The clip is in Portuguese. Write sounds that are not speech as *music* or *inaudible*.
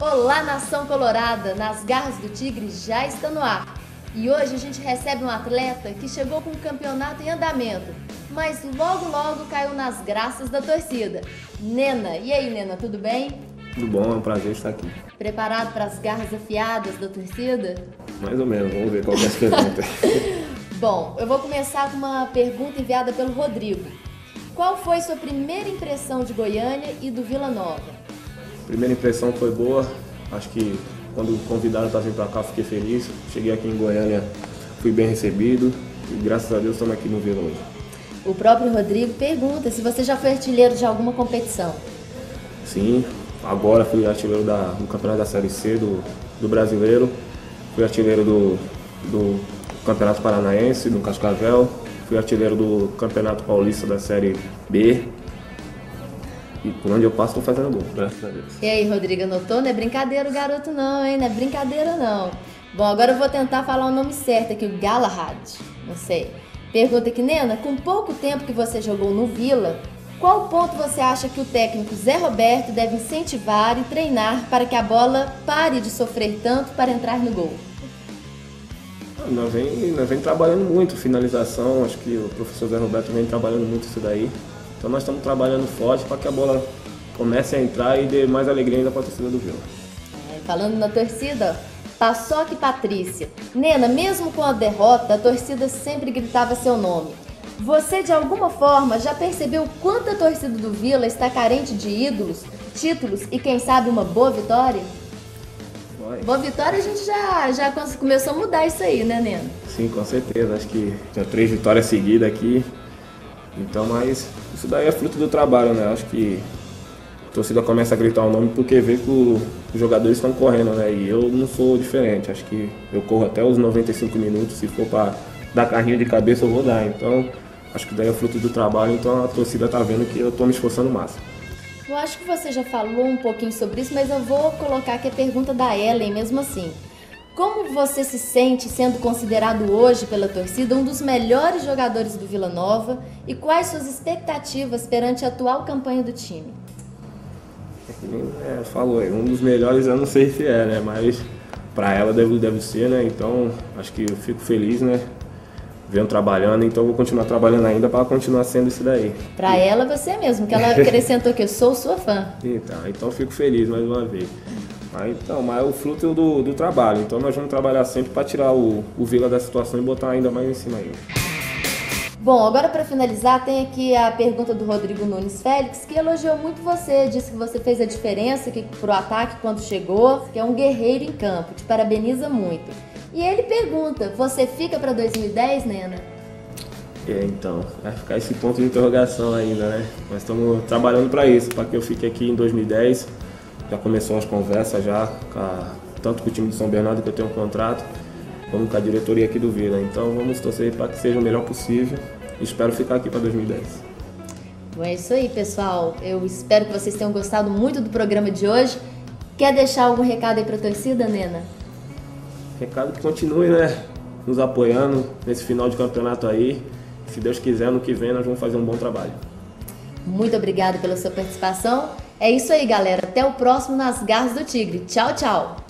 Olá, nação colorada! Nas garras do Tigre já está no ar. E hoje a gente recebe um atleta que chegou com o campeonato em andamento, mas logo logo caiu nas graças da torcida. Nena, e aí, Nena, tudo bem? Tudo bom, é um prazer estar aqui. Preparado para as garras afiadas da torcida? Mais ou menos, vamos ver qual é a pergunta. *laughs* bom, eu vou começar com uma pergunta enviada pelo Rodrigo. Qual foi sua primeira impressão de Goiânia e do Vila Nova? Primeira impressão foi boa. Acho que quando convidaram para vir para cá, fiquei feliz. Cheguei aqui em Goiânia, fui bem recebido e graças a Deus estamos aqui no Vila hoje. O próprio Rodrigo pergunta se você já foi artilheiro de alguma competição. Sim, agora fui artilheiro da, do Campeonato da Série C do, do Brasileiro, fui artilheiro do, do Campeonato Paranaense, do Cascavel, fui artilheiro do Campeonato Paulista da Série B e por onde eu passo, estou fazendo gol, graças a Deus. E aí, Rodrigo, anotou? Não é brincadeira o garoto, não, hein? Não é brincadeira, não. Bom, agora eu vou tentar falar o nome certo aqui, o Galahad. Não sei. Pergunta aqui, Nena, com pouco tempo que você jogou no Vila, qual ponto você acha que o técnico Zé Roberto deve incentivar e treinar para que a bola pare de sofrer tanto para entrar no gol? Nós vem, nós vem trabalhando muito finalização, acho que o professor Zé Roberto vem trabalhando muito isso daí. Então nós estamos trabalhando forte para que a bola comece a entrar e dê mais alegria ainda para a torcida do Vila. É, falando na torcida, Paçoca e Patrícia. Nena, mesmo com a derrota, a torcida sempre gritava seu nome. Você, de alguma forma, já percebeu quanto a torcida do Vila está carente de ídolos, títulos e, quem sabe, uma boa vitória? Vai. Boa vitória a gente já, já começou a mudar isso aí, né, Nena? Sim, com certeza. Acho que já três vitórias seguidas aqui. Então, mas isso daí é fruto do trabalho, né? Acho que a torcida começa a gritar o nome porque vê que o, os jogadores estão correndo, né? E eu não sou diferente. Acho que eu corro até os 95 minutos. Se for para dar carrinho de cabeça, eu vou dar. Então, acho que daí é fruto do trabalho. Então, a torcida está vendo que eu estou me esforçando mais. Eu acho que você já falou um pouquinho sobre isso, mas eu vou colocar aqui a pergunta da Ellen mesmo assim. Como você se sente sendo considerado hoje pela torcida um dos melhores jogadores do Vila Nova e quais suas expectativas perante a atual campanha do time? É, falou, um dos melhores eu não sei se é, né? Mas para ela deve, deve ser, né? Então acho que eu fico feliz, né? Venho trabalhando, então vou continuar trabalhando ainda para continuar sendo isso daí. Para ela você mesmo, que ela *laughs* acrescentou que eu sou sua fã. Então, então fico feliz mais uma vez. Ah, então, mas é o fruto do, do trabalho. Então nós vamos trabalhar sempre para tirar o, o Vila da situação e botar ainda mais em cima aí. Bom, agora para finalizar, tem aqui a pergunta do Rodrigo Nunes Félix, que elogiou muito você, disse que você fez a diferença que pro ataque quando chegou, que é um guerreiro em campo, te parabeniza muito. E ele pergunta: "Você fica para 2010, Nena?" É, então, vai ficar esse ponto de interrogação ainda, né? Nós estamos trabalhando para isso, para que eu fique aqui em 2010 já começou as conversas já, a, tanto com o time de São Bernardo que eu tenho um contrato, como com a diretoria aqui do Vila. Então vamos torcer para que seja o melhor possível e espero ficar aqui para 2010. Bom, é isso aí, pessoal. Eu espero que vocês tenham gostado muito do programa de hoje. Quer deixar algum recado aí para a torcida, Nena? Recado que continue, né? Nos apoiando nesse final de campeonato aí. Se Deus quiser, no que vem nós vamos fazer um bom trabalho. Muito obrigada pela sua participação. É isso aí, galera. Até o próximo nas garras do Tigre. Tchau, tchau.